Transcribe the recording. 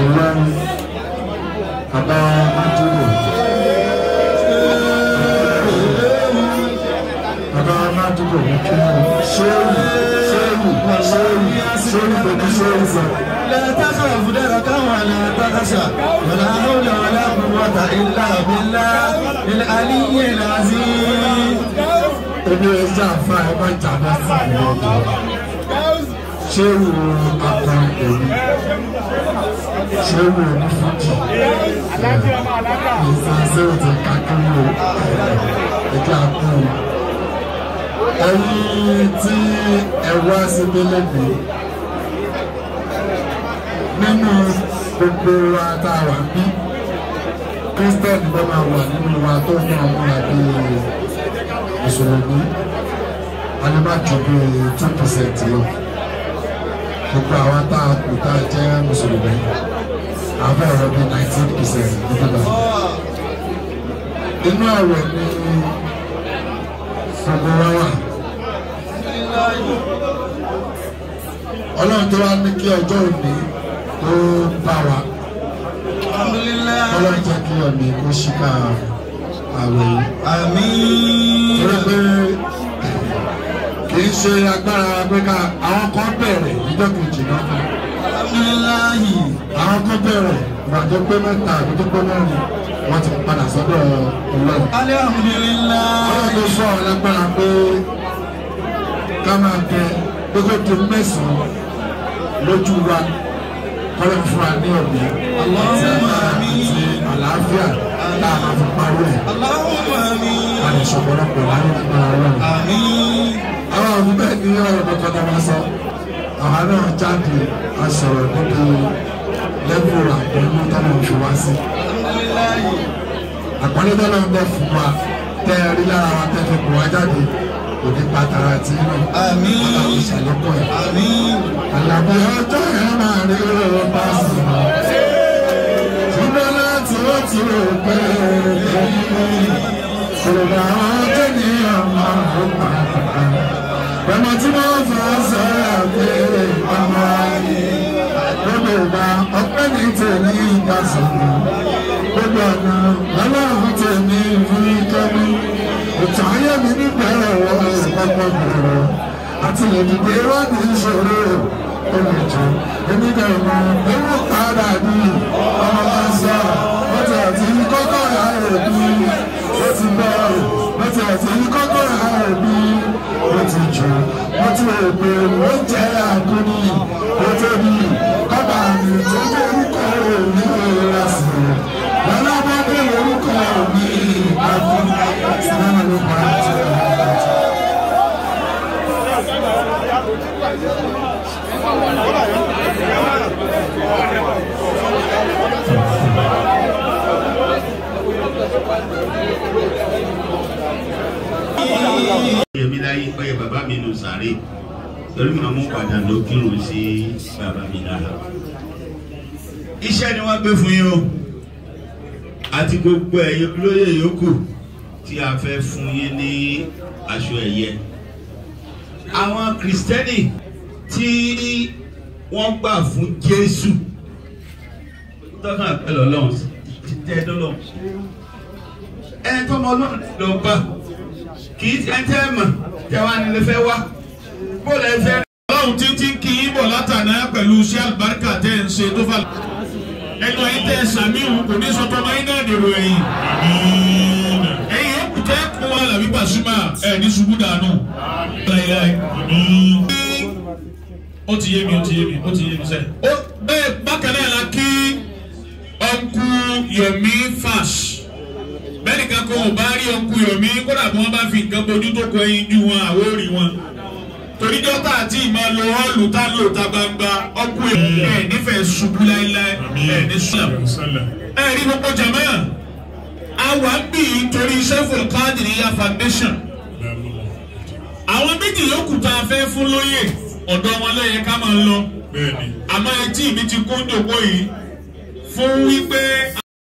Ìlọrin bàbá májúwò bàbá májúwò ní kí wọn ṣéwù ṣéwù ṣéwù ṣéwù pẹ̀lú ṣéwù fún. lẹ́tàṣà fúdẹ́rẹ́ káwọn lẹ́tàṣà wọ̀lá ọ̀là wọ̀lá kúwọ́tà ìlà bílà ìlà àlìyé làzí. ebi ẹ jẹ àfa ẹ bá jà bá fà ní ọdún ṣéwù akọrin èmi ṣéwù onífújì. Ìsànsẹ́wò ti kákiri o ẹja kú ẹyin tí ẹ wá sí bílẹ̀bì nínú gbogbo wa tá a wà bí kírísítẹ́nì bá máa wà nínú wa tó ní ọmọ àbí mùsùlùmí. Alimaju bí two percent lọ gbogbo àwọn tá a kù tá a jẹ́ mùsùlùmí àbẹ̀ ọ̀rọ̀ bíi nineteen percent nígbà inú àwẹ̀ ni gbogbo wa wà. Ọlọ́run tó wá ní kí ọjọ́ òní tó bá wa. Ọlọ́run jẹ́ kí ọ̀nì kó ṣíkà àwẹ̀ yìí ṣe agbára pé ká àwọn kan bẹ̀rẹ̀ ìjọ kejì náà fún alámúláyì àwọn kan bẹ̀rẹ̀ ìgbàjọ pé mẹ́ta àbí pé mẹ́rin wọ́n ti padà sọ́dọ̀ ọlọ́run. alẹ́ àmúlélá. ọlọ́run tó sọ ọ̀lẹ́gbẹ́ra pé ká máa bẹ pé kó mẹ́sàn-án lójú wa kọ́lọ́ fún wa ní ọ̀bẹ. Allahumma amin. ṣe àlàáfíà tá a máa fi parí ẹ̀. Allahumma amin. a ọlọ́run ọ̀rọ̀ kọ́kọ́ tá a máa sọ àwa jáde a sọ̀rọ̀ níbi lẹ́gbọ̀rọ̀ àpọ́nú tọ́nà fi wá sí. àpọ́nú tọ́nà ń bẹ fún wa tẹ́ ẹ rí lára wa tẹ́ fi kù jáde òní pàtàkì àti inú. àmín àmín àlàbọ̀ ọjọ́ ẹ̀ máa. Bẹ́ẹ̀ni tí wọ́n fọ́ sọ́ra pé ọmọ ayé. Gbogbo ìgbà ọpẹ́ ní tèmi ìgbà sọ̀rọ̀. Gbogbo ọ̀nà kàn Pé ó jẹ́ àkúní. Ó tóbi kọ́ba mi tó jẹ́ orúkọ rẹ̀ ní ìrẹsì. Lọ́lá bá dé orúkọ mi àkúní. Sàlámà ló pa ọ̀rọ̀ yẹmi láyé ọyẹ bàbá mi nù sàárè torí màá mú padà ló kírun sí bàbá mi lára. iṣẹ́ ni wọ́n gbé fún yín o. Àti gbogbo ẹ̀yin olóyè yòókù tí a fẹ́ fún yín ní aṣọ ẹ̀yẹ. àwọn kìrìsìtẹ́nì tí wọ́n gbà fún Jésù. Tọ́kàn àpẹẹrẹ ọlọ́run ti tẹ́ dọ́lọ́run ẹ̀ tọ́mọ ọlọ́run lọ bá kì í tẹ́ mọ̀ tẹ́ wá nílé fẹ́ wá bó lẹ fẹ́. ọlọ́run títí kí í bọ̀ látàná pẹ̀lú iṣẹ́ àlùbáríkà tẹ́ ń ṣe tó fà. ẹnu ẹ̀yin tẹ́ sàmíhùn kò ní sọ tọmọ yín náà dèrò ẹ̀yìn. ẹ̀yin ó kù tẹ́ kó wa làbí Pasuma ẹ̀ ní ṣubú dànù. ó ti yé mi ó ti yé mi ó ti yé mi sẹ́. ó bẹ́ẹ̀ bákan náà la kí ọkù Yomi Fash bẹ́ẹ̀ni kankan ò bá rí ọkù Yomi kódà bí wọ́n bá fi nǹkan bójú tó kọ ẹyin ju wọn àwòrì wọn toríjọ́ tá àti ìmọ̀ lo ọ́ọ̀lù tá lò ta gbangba ọkùnrin ẹ̀ nífẹ̀ẹ́ ṣubú láéláé ẹ̀ ní sùlẹ̀. ẹ rí gbogbo jẹ̀mọ́ àwa ń bì í torí sẹ́fùl Qadiriyya foundation. Àwọn méjì yòókù tá a fẹ́ fún lóyè ọ̀dọ̀ wọn ló yẹ ká máa lọ. Àmọ́ etí mi ti kún dògbò yìí fún wípé